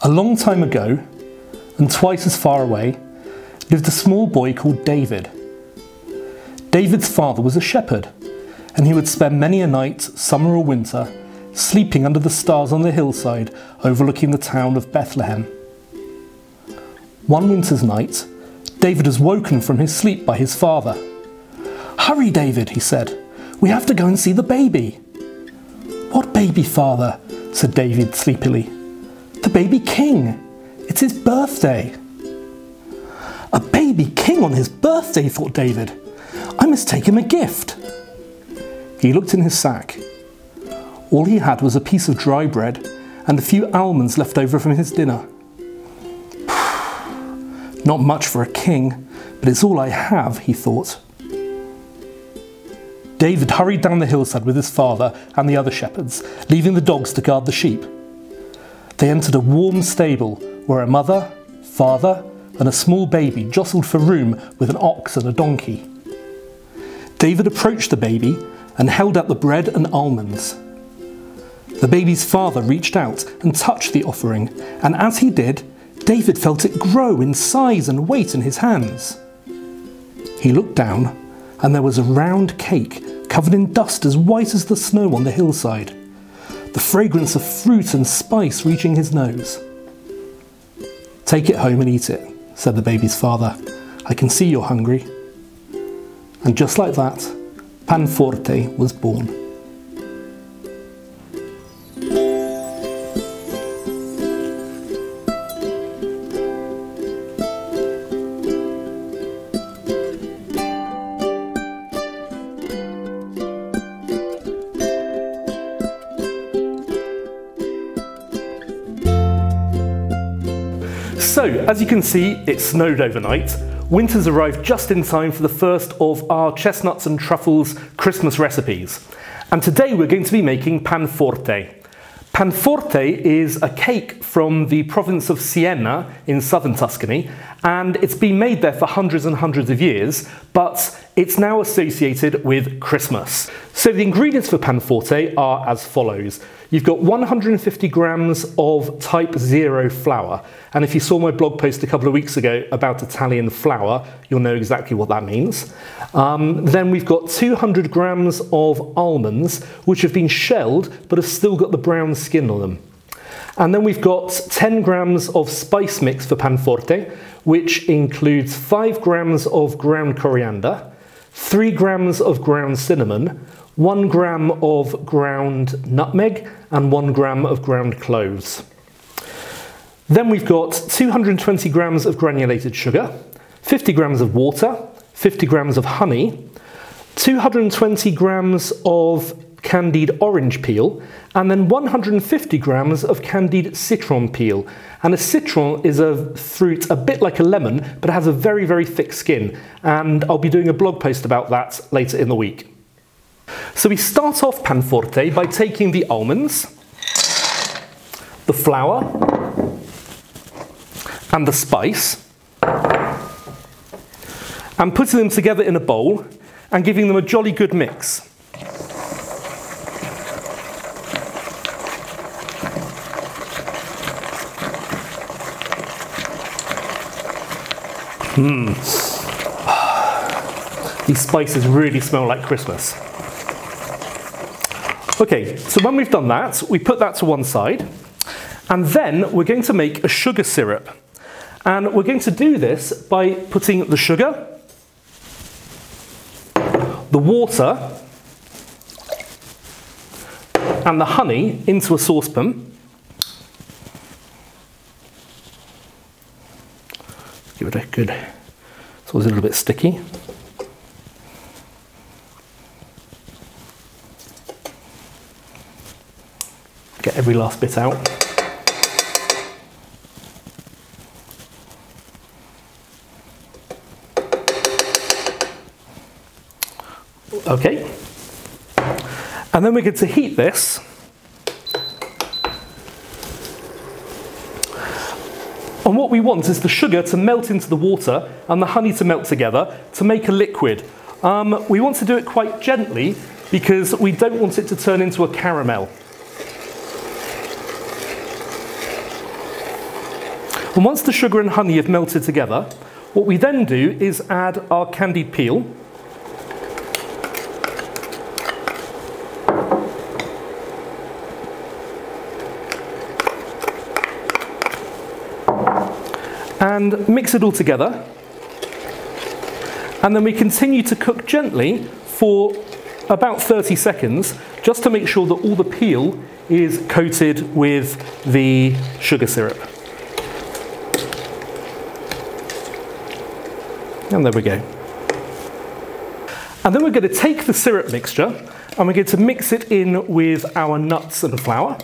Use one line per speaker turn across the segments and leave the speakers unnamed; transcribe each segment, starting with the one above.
A long time ago, and twice as far away, lived a small boy called David. David's father was a shepherd, and he would spend many a night, summer or winter, sleeping under the stars on the hillside overlooking the town of Bethlehem. One winter's night, David was woken from his sleep by his father. Hurry, David, he said. We have to go and see the baby. What baby, father? said David sleepily. The baby king. It's his birthday. A baby king on his birthday, thought David. I must take him a gift. He looked in his sack. All he had was a piece of dry bread and a few almonds left over from his dinner. Not much for a king, but it's all I have, he thought. David hurried down the hillside with his father and the other shepherds, leaving the dogs to guard the sheep. They entered a warm stable where a mother, father, and a small baby jostled for room with an ox and a donkey. David approached the baby and held out the bread and almonds. The baby's father reached out and touched the offering, and as he did, David felt it grow in size and weight in his hands. He looked down, and there was a round cake covered in dust as white as the snow on the hillside the fragrance of fruit and spice reaching his nose. Take it home and eat it, said the baby's father. I can see you're hungry. And just like that, Panforte was born. So, as you can see, it snowed overnight. Winter's arrived just in time for the first of our chestnuts and truffles Christmas recipes. And today we're going to be making panforte. Panforte is a cake from the province of Siena in southern Tuscany, and it's been made there for hundreds and hundreds of years, but it's now associated with Christmas. So the ingredients for panforte are as follows. You've got 150 grams of type 0 flour. And if you saw my blog post a couple of weeks ago about Italian flour, you'll know exactly what that means. Um, then we've got 200 grams of almonds, which have been shelled but have still got the brown skin on them. And then we've got 10 grams of spice mix for panforte, which includes 5 grams of ground coriander, 3 grams of ground cinnamon, 1 gram of ground nutmeg and 1 gram of ground cloves. Then we've got 220 grams of granulated sugar, 50 grams of water, 50 grams of honey, 220 grams of candied orange peel, and then 150 grams of candied citron peel. And a citron is a fruit a bit like a lemon, but it has a very, very thick skin. And I'll be doing a blog post about that later in the week. So we start off panforte by taking the almonds, the flour, and the spice, and putting them together in a bowl and giving them a jolly good mix. Mmm. These spices really smell like Christmas. Okay, so when we've done that, we put that to one side, and then we're going to make a sugar syrup. And we're going to do this by putting the sugar, the water, and the honey into a saucepan. Give it a good, it's always a little bit sticky. Get every last bit out. Okay. And then we get to heat this. And what we want is the sugar to melt into the water and the honey to melt together to make a liquid. Um, we want to do it quite gently because we don't want it to turn into a caramel. And once the sugar and honey have melted together, what we then do is add our candied peel. And mix it all together. And then we continue to cook gently for about 30 seconds just to make sure that all the peel is coated with the sugar syrup. And there we go. And then we're going to take the syrup mixture and we're going to mix it in with our nuts and flour.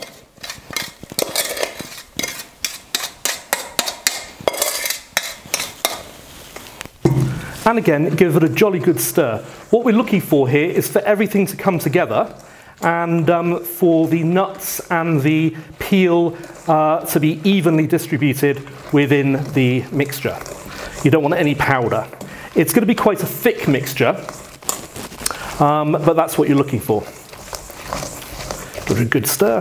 And again, give it a jolly good stir. What we're looking for here is for everything to come together and um, for the nuts and the peel uh, to be evenly distributed within the mixture. You don't want any powder. It's going to be quite a thick mixture, um, but that's what you're looking for. Give it a good stir.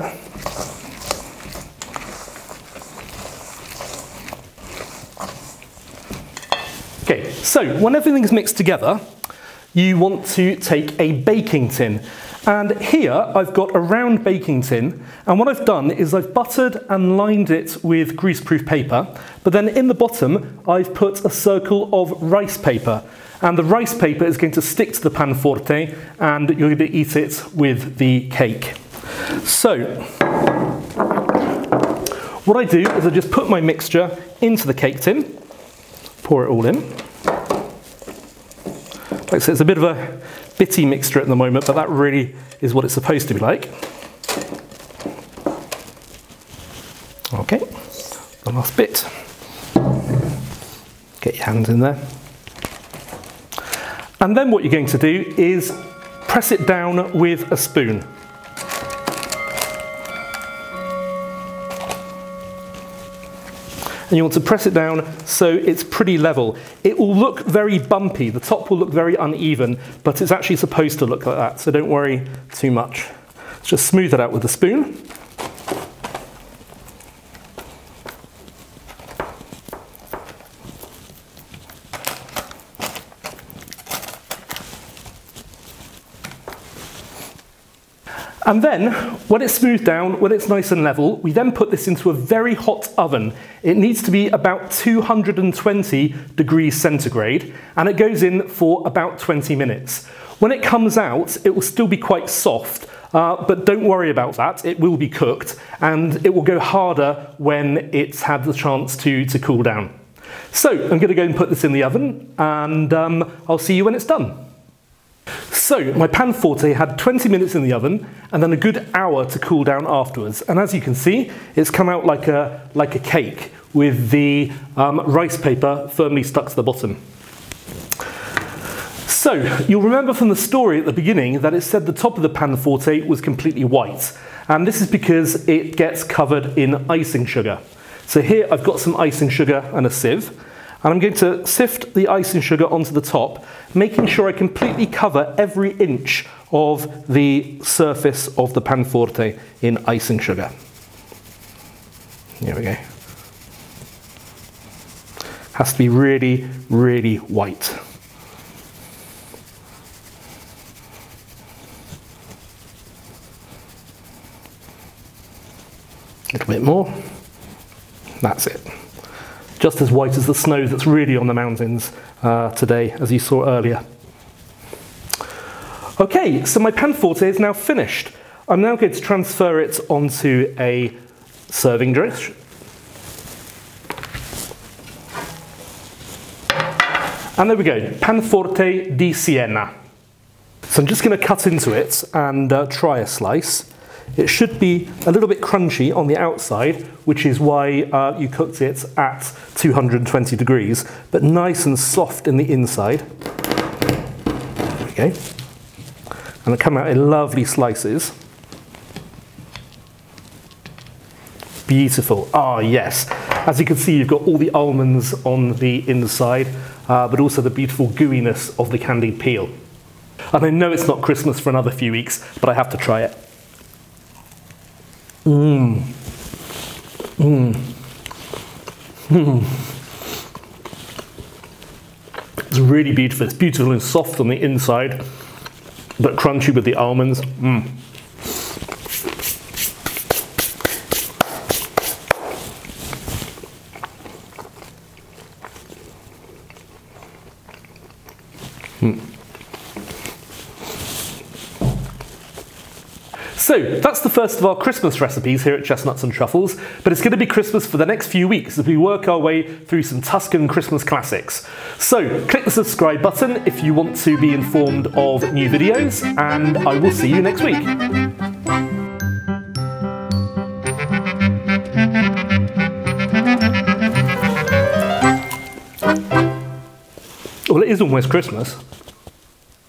Okay, so when everything's mixed together, you want to take a baking tin. And here I've got a round baking tin, and what I've done is I've buttered and lined it with greaseproof paper, but then in the bottom I've put a circle of rice paper. And the rice paper is going to stick to the panforte, and you're going to eat it with the cake. So, what I do is I just put my mixture into the cake tin, pour it all in. Like I said, it's a bit of a bitty mixture at the moment, but that really is what it's supposed to be like. Okay, the last bit. Get your hands in there. And then what you're going to do is press it down with a spoon. And you want to press it down so it's pretty level. It will look very bumpy, the top will look very uneven, but it's actually supposed to look like that, so don't worry too much. Just smooth it out with a spoon. And then, when it's smoothed down, when it's nice and level, we then put this into a very hot oven. It needs to be about 220 degrees centigrade, and it goes in for about 20 minutes. When it comes out, it will still be quite soft, uh, but don't worry about that, it will be cooked, and it will go harder when it's had the chance to, to cool down. So, I'm going to go and put this in the oven, and um, I'll see you when it's done. So my panforte had 20 minutes in the oven and then a good hour to cool down afterwards. And as you can see, it's come out like a, like a cake with the um, rice paper firmly stuck to the bottom. So you'll remember from the story at the beginning that it said the top of the panforte was completely white. And this is because it gets covered in icing sugar. So here I've got some icing sugar and a sieve. And I'm going to sift the icing sugar onto the top, making sure I completely cover every inch of the surface of the panforte in icing sugar. Here we go. Has to be really, really white. A little bit more. That's it just as white as the snow that's really on the mountains uh, today, as you saw earlier. Okay, so my panforte is now finished. I'm now going to transfer it onto a serving dish. And there we go, panforte di Siena. So I'm just going to cut into it and uh, try a slice. It should be a little bit crunchy on the outside, which is why uh, you cooked it at 220 degrees, but nice and soft in the inside. Go. And they come out in lovely slices. Beautiful. Ah, yes. As you can see, you've got all the almonds on the inside, uh, but also the beautiful gooiness of the candied peel. And I know it's not Christmas for another few weeks, but I have to try it. Mmm. Mmm. It's really beautiful. It's beautiful and soft on the inside, but crunchy with the almonds. Mm. So that's the first of our Christmas recipes here at Chestnuts and Truffles, but it's going to be Christmas for the next few weeks as we work our way through some Tuscan Christmas classics. So click the subscribe button if you want to be informed of new videos, and I will see you next week. Well, it is almost Christmas.